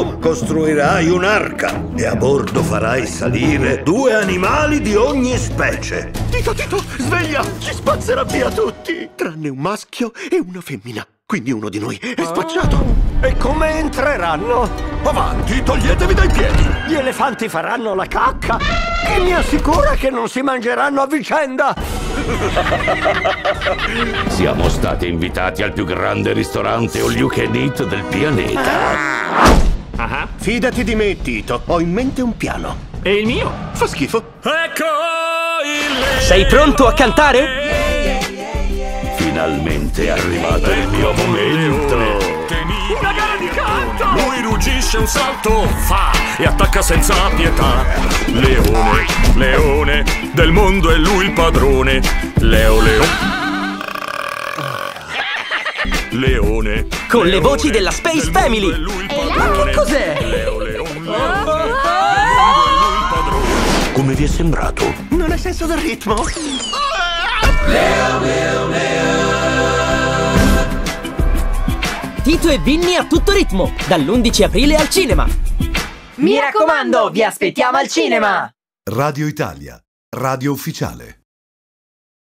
Tu costruirai un'arca e a bordo farai salire due animali di ogni specie. Tito, Tito, sveglia! Ci spazzerà via tutti! Tranne un maschio e una femmina. Quindi uno di noi è spacciato. E come entreranno? Avanti, toglietevi dai piedi! Gli elefanti faranno la cacca? Chi mi assicura che non si mangeranno a vicenda? Siamo stati invitati al più grande ristorante all you can eat del pianeta. Ah, Fidati di me, Tito. Ho in mente un piano. E il mio? Fa schifo. Ecco il... Sei pronto a cantare? Finalmente è arrivato il mio momento. Una gara di canto! Lui ruggisce un salto fa e attacca senza pietà. Leone, leone, del mondo è lui il padrone. Leo, leo. Leone. Con le leone, voci della Space del Family. Ma che padrone. cos'è? Leo, leo, leo. Come vi è sembrato? Non hai senso del ritmo? Tito e Vinny a tutto ritmo, dall'11 aprile al cinema. Mi raccomando, vi aspettiamo al cinema! Radio Italia, radio ufficiale.